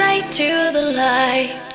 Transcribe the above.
straight to the light.